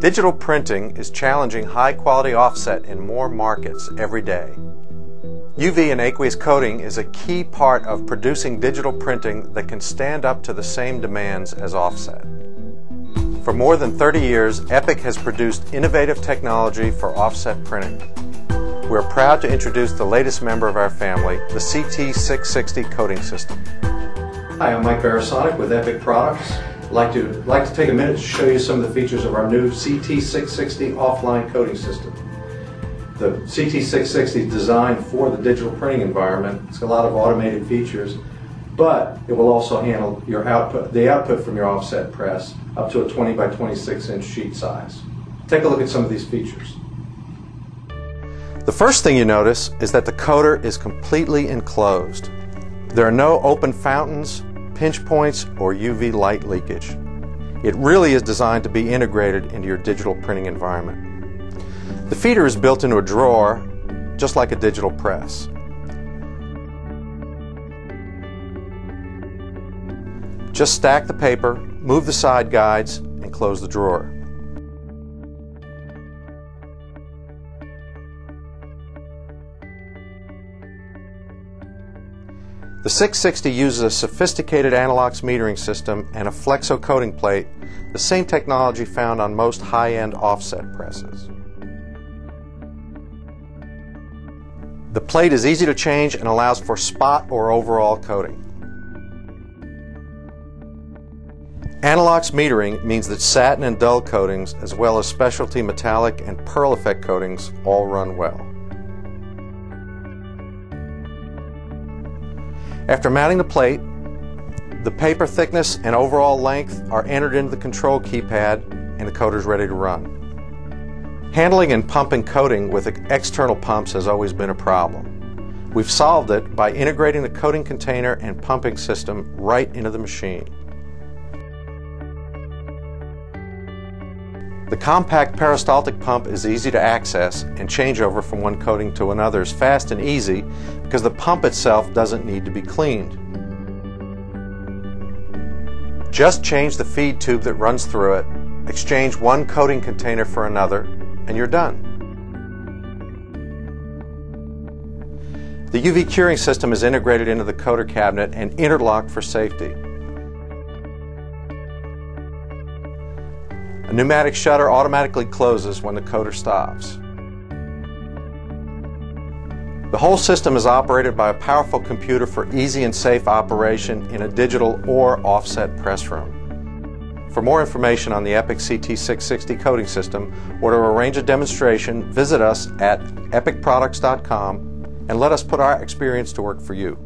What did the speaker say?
Digital printing is challenging high quality offset in more markets every day. UV and aqueous coating is a key part of producing digital printing that can stand up to the same demands as offset. For more than 30 years, EPIC has produced innovative technology for offset printing. We're proud to introduce the latest member of our family, the CT660 coating system. Hi, I'm Mike Barasonic with EPIC Products. Like to, like to take a minute to show you some of the features of our new CT660 offline coating system. The CT660 is designed for the digital printing environment. It's got a lot of automated features, but it will also handle your output, the output from your offset press up to a 20 by 26 inch sheet size. Take a look at some of these features. The first thing you notice is that the coater is completely enclosed. There are no open fountains, pinch points, or UV light leakage. It really is designed to be integrated into your digital printing environment. The feeder is built into a drawer, just like a digital press. Just stack the paper, move the side guides, and close the drawer. The 660 uses a sophisticated Anilox metering system and a flexo coating plate, the same technology found on most high-end offset presses. The plate is easy to change and allows for spot or overall coating. Anilox metering means that satin and dull coatings, as well as specialty metallic and pearl effect coatings, all run well. After mounting the plate, the paper thickness and overall length are entered into the control keypad and the coater is ready to run. Handling and pumping coating with external pumps has always been a problem. We've solved it by integrating the coating container and pumping system right into the machine. The compact peristaltic pump is easy to access and changeover from one coating to another is fast and easy because the pump itself doesn't need to be cleaned. Just change the feed tube that runs through it, exchange one coating container for another, and you're done. The UV curing system is integrated into the coater cabinet and interlocked for safety. A pneumatic shutter automatically closes when the coater stops. The whole system is operated by a powerful computer for easy and safe operation in a digital or offset press room. For more information on the EPIC CT660 coating system or to arrange a demonstration, visit us at epicproducts.com and let us put our experience to work for you.